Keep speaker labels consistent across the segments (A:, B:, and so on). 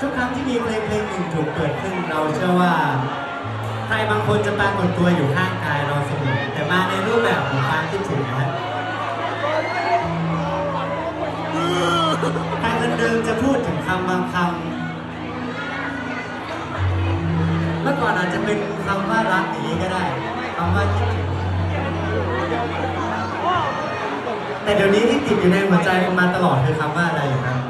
A: ทุกครั้งที่มีเพลงเพลงหนึ่งถูกเปิดขึ้นเราเชื่อว่าใครบางคนจะปรากฏตัวอยู่ข้างกายเราเสมอแต่มาในรูปแบบของความคิดถึงนะฮะทางเดิมจะพูดถึงคำบางคำเมื่อก่อนอาจจะเป็นคำว่ารักอย่างนี้ก็ได้คำว่าคิดถึงแต่เดี๋ยวนี้ที่ติดอยู่ในหัวใจมมาตลอดคือคำว่าอะไรอยู่ครับ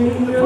B: Thank you.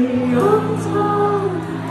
B: 你拥抱的